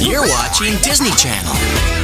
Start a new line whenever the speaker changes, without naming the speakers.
You're watching Disney Channel.